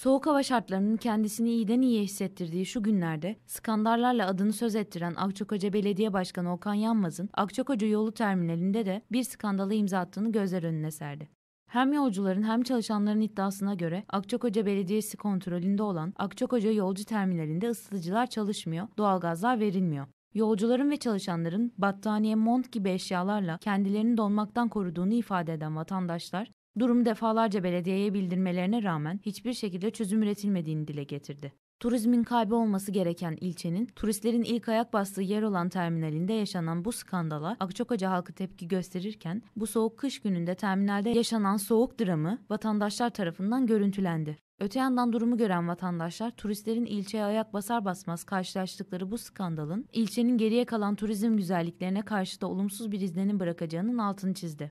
Soğuk hava şartlarının kendisini iyiden iyiye hissettirdiği şu günlerde skandallarla adını söz ettiren Akçakoca Belediye Başkanı Okan Yanmaz'ın Akçakoca yolu terminalinde de bir skandala imza attığını gözler önüne serdi. Hem yolcuların hem çalışanların iddiasına göre Akçakoca Belediyesi kontrolünde olan Akçakoca Yolcu Terminalinde ısıtıcılar çalışmıyor, doğalgazlar verilmiyor. Yolcuların ve çalışanların battaniye, mont gibi eşyalarla kendilerini donmaktan koruduğunu ifade eden vatandaşlar, durumu defalarca belediyeye bildirmelerine rağmen hiçbir şekilde çözüm üretilmediğini dile getirdi. Turizmin kalbi olması gereken ilçenin, turistlerin ilk ayak bastığı yer olan terminalinde yaşanan bu skandala Akçakoca halkı tepki gösterirken, bu soğuk kış gününde terminalde yaşanan soğuk dramı vatandaşlar tarafından görüntülendi. Öte yandan durumu gören vatandaşlar turistlerin ilçeye ayak basar basmaz karşılaştıkları bu skandalın ilçenin geriye kalan turizm güzelliklerine karşı da olumsuz bir izlenim bırakacağının altını çizdi.